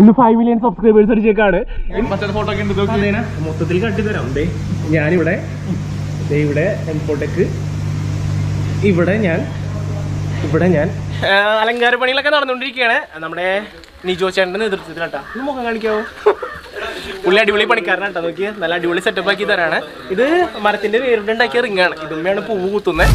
ഇന്ന് five million subscribers അടിച്ചേക്കാണ്. മൊത്തത്തിൽ കട്ടിത്തരാം ദേ ഞാനിവിടെ ദേ ഇവിടെ എംപോടെക്ക് ഇവിടെ ഞാൻ ഇവിടെ ഞാൻ. അലങ്കാര പണികളൊക്കെ നടന്നുകൊണ്ടിരിക്കുകയാണ്. നമ്മുടെ നിജോ ചേട്ടന്റെ നേതൃത്വത്തിൽ കേട്ടോ. ഒന്ന് മുഖം കാണിക്കാവോ? പുള്ളി അടിപൊളി പണിക്കാരനാട്ടോ നോക്കി നല്ല അടിപൊളി സെറ്റപ്പ് ആക്കി തരാണ്. ഇത് മരത്തിന്റെ വേറിട്ടുണ്ടാക്കിയ ഉണ്ടാക്കിയ റിങ്ങാണ് ഇതുമ്മയാണ് പൂവ് കുത്തുന്നത്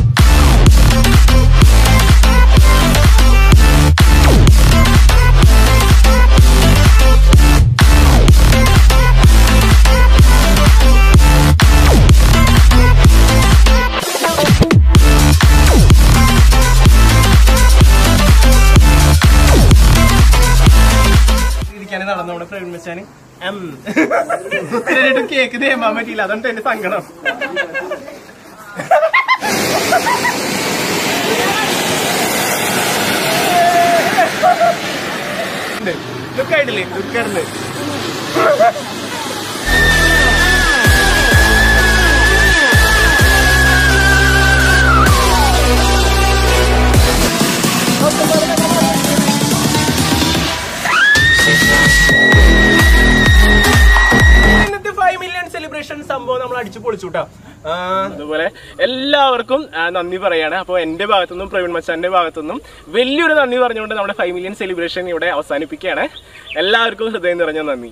നടന്നു നമ്മുടെ പ്രവീൺ മച്ചാന് കേക്ക് തേമാൻ പറ്റിയില്ല. അതുകൊണ്ട് എന്റെ സങ്കടം. ലുക്കായിട്ടില്ലേ ലുക്കാറുണ്ട് സെലിബ്രേഷൻ സംഭവം നമ്മൾ അതുപോലെ എല്ലാവർക്കും നന്ദി പറയാണ്. അപ്പോൾ എന്റെ ഭാഗത്തുനിന്നും പ്രവീൺ മച്ചാന്റെ ഭാഗത്തുനിന്നും വലിയൊരു നന്ദി പറഞ്ഞുകൊണ്ട് നമ്മുടെ ഫൈവ് മില്യൺ സെലിബ്രേഷൻ ഇവിടെ അവസാനിപ്പിക്കുകയാണ്. എല്ലാവർക്കും ഹൃദയം നിറഞ്ഞ നന്ദി.